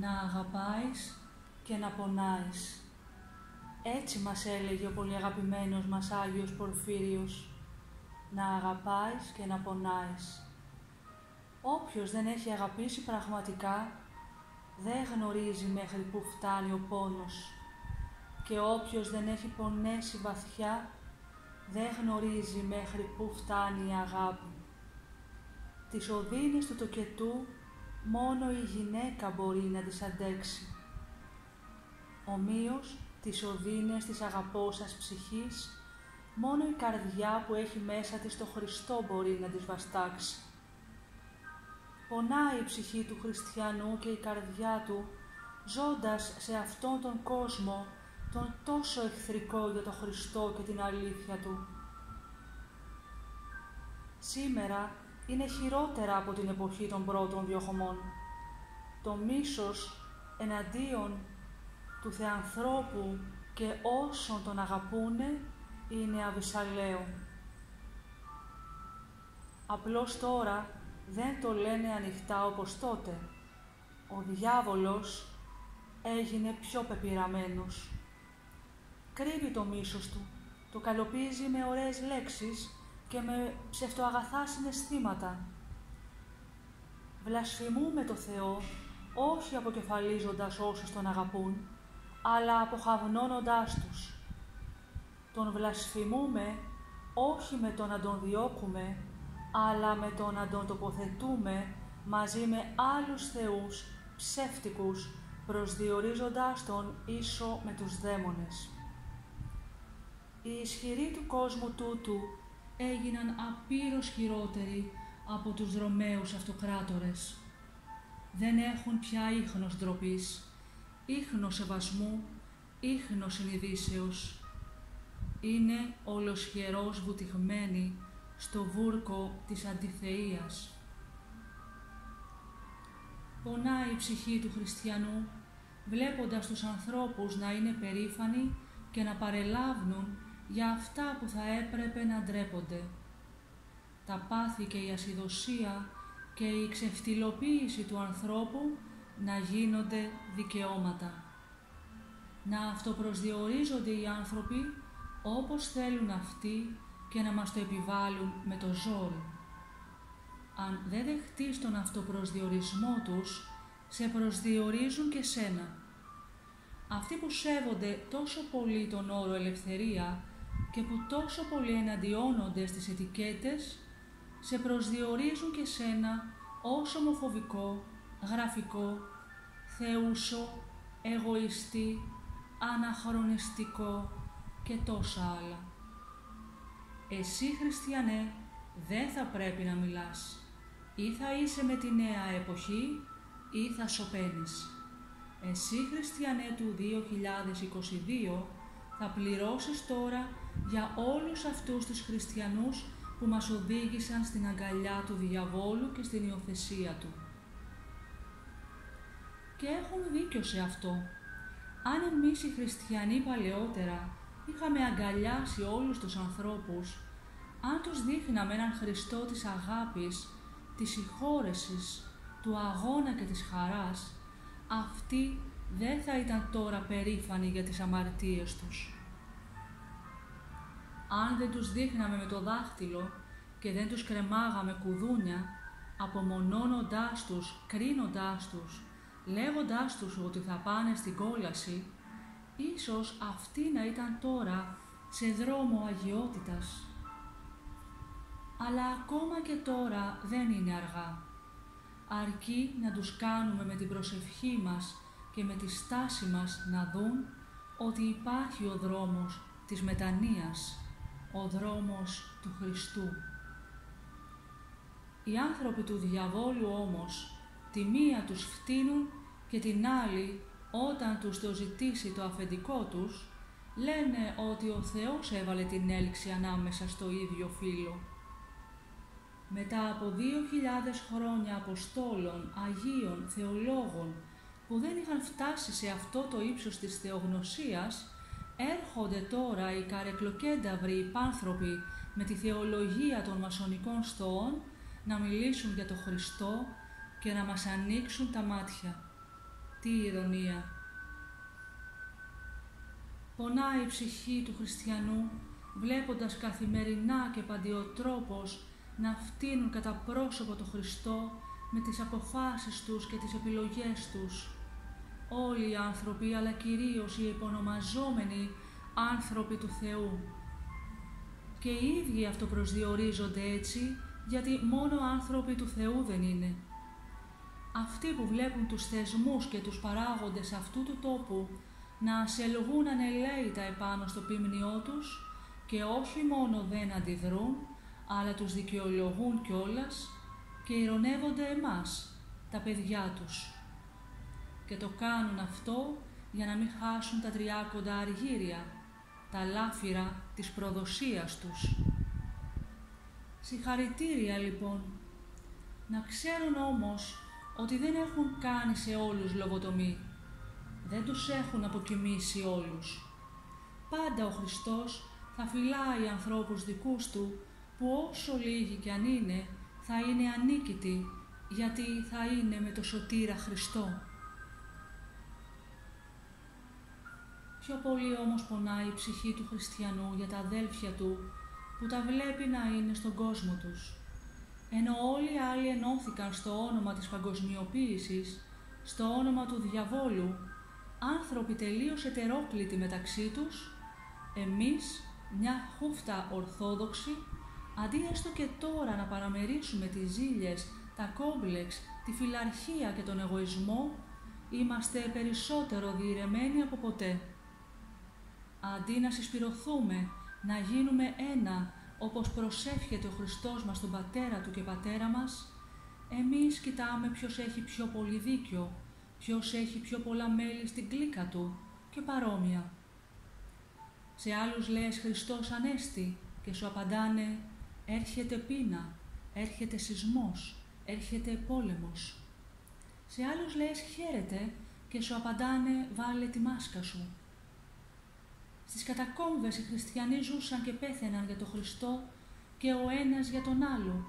να αγαπάεις και να πονάεις. Έτσι μας έλεγε ο πολύ αγαπημένος μας Άγιος Πορφύριος, να αγαπάεις και να πονάεις. Όποιος δεν έχει αγαπήσει πραγματικά, δεν γνωρίζει μέχρι που φτάνει ο πόνος και όποιος δεν έχει πονέσει βαθιά, δεν γνωρίζει μέχρι που φτάνει η αγάπη. Τις οδύνες του τοκετού μόνο η γυναίκα μπορεί να τις αντέξει. Ομοίως, τις οδύνες της αγαπώσας ψυχής, μόνο η καρδιά που έχει μέσα της το Χριστό μπορεί να τις βαστάξει. Πονάει η ψυχή του χριστιανού και η καρδιά του, ζώντας σε αυτόν τον κόσμο, τον τόσο εχθρικό για τον Χριστό και την αλήθεια του. Σήμερα είναι χειρότερα από την εποχή των πρώτων διοχωμών. Το μίσος εναντίον του Θεανθρώπου και όσων τον αγαπούνε είναι αβυσαλαίο. Απλώς τώρα δεν το λένε ανοιχτά όπως τότε. Ο διάβολος έγινε πιο πεπειραμένος. Κρύβει το μίσος του, το καλοπίζει με ωραίες λέξεις και με ψευτοαγαθά συναισθήματα. Βλασφημούμε το Θεό όχι αποκεφαλίζοντας όσους τον αγαπούν, αλλά αποχαυνώνοντάς τους. Τον βλασφημούμε όχι με το να τον διώκουμε, αλλά με το να τον τοποθετούμε μαζί με άλλους θεούς ψεύτικους, προσδιορίζοντάς τον ίσο με τους δαίμονες. Οι ισχυροί του κόσμου τούτου έγιναν απείρως χειρότεροι από τους Ρωμαίους αυτοκράτορες. Δεν έχουν πια ίχνος ντροπής, ίχνος σεβασμού, ίχνος συνειδήσεως. Είναι ολοσχερός βουτυγμένοι στο βούρκο της αντιθεΐας. Πονάει η ψυχή του χριστιανού, βλέποντας τους ανθρώπους να είναι περήφανοι και να παρελάβουν για αυτά που θα έπρεπε να ντρέπονται. Τα πάθη και η ασυδοσία και η ξεφτυλοποίηση του ανθρώπου να γίνονται δικαιώματα. Να αυτοπροσδιορίζονται οι άνθρωποι όπως θέλουν αυτοί και να μας το επιβάλλουν με το ζόρι. Αν δεν δεχτείς τον αυτοπροσδιορισμό τους, σε προσδιορίζουν και σένα. Αυτοί που σέβονται τόσο πολύ τον όρο ελευθερία και που τόσο πολύ εναντιώνονται στις ετικέτες, σε προσδιορίζουν και σένα ως ομοφοβικό, γραφικό, θεούσο, εγωιστή, αναχρονιστικό και τόσα άλλα. Εσύ χριστιανέ δεν θα πρέπει να μιλάς. Ή θα είσαι με τη νέα εποχή ή θα σωπαίνεις. Εσύ χριστιανέ του 2022 θα πληρώσεις τώρα για όλους αυτούς τους χριστιανούς που μας οδήγησαν στην αγκαλιά του διαβόλου και στην υιοθεσία του. Και έχουν δίκιο σε αυτό. Αν εμείς οι χριστιανοί παλαιότερα είχαμε αγκαλιάσει όλους τους ανθρώπους, αν τους δείχναμε έναν Χριστό της αγάπης, της συγχώρεσης, του αγώνα και της χαράς, αυτοί δεν θα ήταν τώρα περήφανοι για τις αμαρτίες τους. Αν δεν τους δείχναμε με το δάχτυλο και δεν τους κρεμάγαμε κουδούνια, απομονώνοντάς τους, κρίνοντάς τους, λέγοντάς τους ότι θα πάνε στην κόλαση, ίσως αυτοί να ήταν τώρα σε δρόμο αγιότητας. Αλλά ακόμα και τώρα δεν είναι αργά. Αρκεί να τους κάνουμε με την προσευχή μας και με τη στάση μας να δουν ότι υπάρχει ο δρόμος της μετανοίας, ο δρόμος του Χριστού. Οι άνθρωποι του διαβόλου όμως τη μία τους φτύνουν και την άλλη όταν τους το ζητήσει το αφεντικό τους λένε ότι ο Θεός έβαλε την έλξη ανάμεσα στο ίδιο φύλλο. Μετά από δύο χιλιάδες χρόνια Αποστόλων, Αγίων, Θεολόγων που δεν είχαν φτάσει σε αυτό το ύψος της θεογνωσίας, έρχονται τώρα οι καρεκλοκένταυροι υπάνθρωποι με τη θεολογία των μασονικών στόων να μιλήσουν για το Χριστό και να μας ανοίξουν τα μάτια. Τι ηρωνία! Πονάει η ψυχή του χριστιανού βλέποντας καθημερινά και παντιοτρόπως να φτύνουν κατά πρόσωπο το Χριστό με τις αποφάσεις τους και τις επιλογές τους. Όλοι οι άνθρωποι, αλλά κυρίως οι υπονομαζόμενοι άνθρωποι του Θεού. Και οι ίδιοι αυτοπροσδιορίζονται έτσι, γιατί μόνο άνθρωποι του Θεού δεν είναι. Αυτοί που βλέπουν τους θεσμούς και τους παράγοντες αυτού του τόπου να ασελγούν ανελαίητα επάνω στο πίμνιό τους και όχι μόνο δεν αντιδρούν, αλλά τους δικαιολογούν κιόλας και ηρωνεύονται εμάς, τα παιδιά τους. Και το κάνουν αυτό για να μην χάσουν τα τριάκοντα αργύρια, τα λάφυρα της προδοσίας τους. Συγχαρητήρια λοιπόν. Να ξέρουν όμως ότι δεν έχουν κάνει σε όλους λογοτομή. Δεν τους έχουν αποκοιμήσει όλους. Πάντα ο Χριστός θα φυλάει ανθρώπους δικούς του που όσο λίγοι κι αν είναι θα είναι ανίκητοι γιατί θα είναι με το σωτήρα Χριστό. Πιο πολύ όμως πονάει η ψυχή του χριστιανού για τα αδέλφια του που τα βλέπει να είναι στον κόσμο τους. Ενώ όλοι οι άλλοι ενώθηκαν στο όνομα της παγκοσμιοποίησης, στο όνομα του διαβόλου, άνθρωποι τελείως ετερόκλητοι μεταξύ τους, εμείς, μια χούφτα ορθόδοξη, αντί έστω και τώρα να παραμερίσουμε τις ζήλιες, τα κόμπλεξ, τη φιλαρχία και τον εγωισμό, είμαστε περισσότερο διηρεμένοι από ποτέ. Αντί να συσπηρωθούμε, να γίνουμε ένα, όπως προσεύχεται ο Χριστός μας τον Πατέρα Του και Πατέρα μας, εμείς κοιτάμε ποιος έχει πιο πολύ δίκιο, ποιος έχει πιο πολλά μέλη στην κλίκα Του και παρόμοια. Σε άλλους λες Χριστός Ανέστη και σου απαντάνε έρχεται πείνα, έρχεται σεισμός, έρχεται πόλεμος. Σε άλλους λες χαίρεται και σου απαντάνε βάλε τη μάσκα σου. Στις κατακόμβες οι χριστιανοί ζούσαν και πέθαιναν για τον Χριστό και ο ένας για τον άλλο.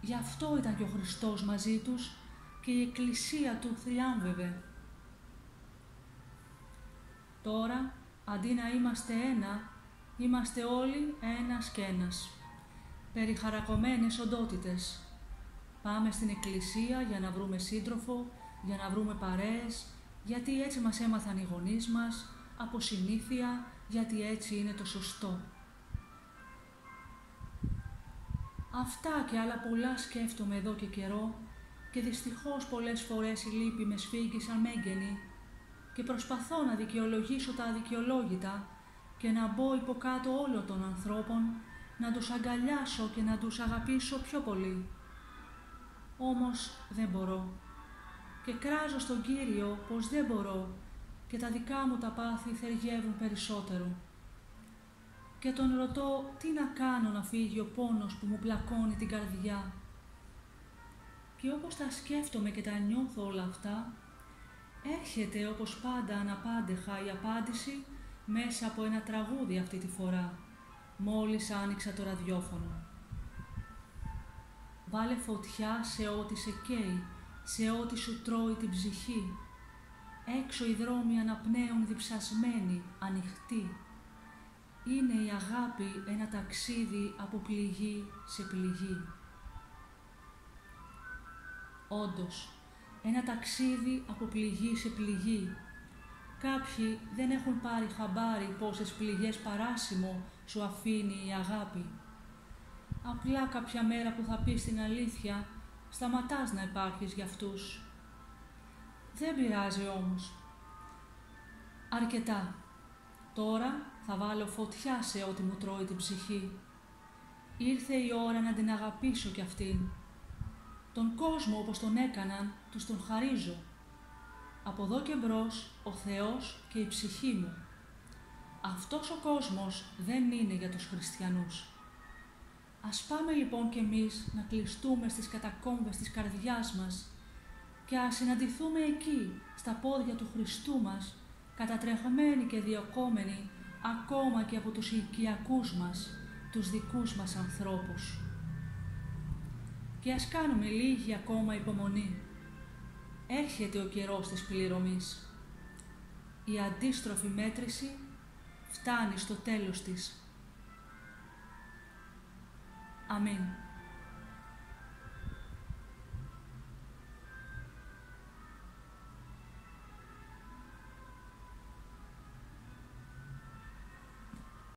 Γι' αυτό ήταν και ο Χριστός μαζί τους και η Εκκλησία του θριάμβευε. Τώρα, αντί να είμαστε ένα, είμαστε όλοι ένας και ένας περιχαρακωμένες οντότητες. Πάμε στην εκκλησία για να βρούμε σύντροφο, για να βρούμε παρέες, γιατί έτσι μας έμαθαν οι γονείς μας, από συνήθεια, γιατί έτσι είναι το σωστό. Αυτά και άλλα πολλά σκέφτομαι εδώ και καιρό και δυστυχώς πολλές φορές η λύπη με σφίγγει σαν μέγενη και προσπαθώ να δικαιολογήσω τα αδικαιολόγητα και να μπω υποκάτω όλων των ανθρώπων να τους αγκαλιάσω και να τους αγαπήσω πιο πολύ. Όμως δεν μπορώ και κράζω στον Κύριο πως δεν μπορώ και τα δικά μου τα πάθη θεργεύουν περισσότερο. Και τον ρωτώ τι να κάνω να φύγει ο πόνος που μου πλακώνει την καρδιά. Και όπως τα σκέφτομαι και τα νιώθω όλα αυτά, έρχεται όπως πάντα αναπάντεχα η απάντηση μέσα από ένα τραγούδι αυτή τη φορά μόλις άνοιξα το ραδιόφωνο. Βάλε φωτιά σε ό,τι σε καίει, σε ό,τι σου τρώει την ψυχή. Έξω οι δρόμοι αναπνέουν διψασμένοι, ανοιχτοί. Είναι η αγάπη ένα ταξίδι από πληγή σε πληγή. Όντως, ένα ταξίδι από πληγή σε πληγή. Κάποιοι δεν έχουν πάρει χαμπάρι πόσες πληγές παράσιμο σου αφήνει η αγάπη. Απλά κάποια μέρα που θα πεις την αλήθεια, σταματάς να υπάρχεις για αυτούς. Δεν πειράζει όμως. Αρκετά. Τώρα θα βάλω φωτιά σε ό,τι μου τρώει την ψυχή. Ήρθε η ώρα να την αγαπήσω κι αυτήν. Τον κόσμο όπως τον έκαναν, τους τον χαρίζω. Από εδώ και μπρος, ο Θεός και η ψυχή μου. Αυτός ο κόσμος δεν είναι για τους χριστιανούς. Ας πάμε λοιπόν κι εμείς να κλειστούμε στις κατακόμβες της καρδιάς μας και ας συναντηθούμε εκεί, στα πόδια του Χριστού μας, κατατρεχμένοι και διοκόμενοι ακόμα και από τους οικιακούς μας, τους δικούς μας ανθρώπους. Και ας κάνουμε λίγη ακόμα υπομονή. έρχεται ο καιρός της πληρωμής. Η αντίστροφη μέτρηση φτάνει στο τέλος της. Αμήν.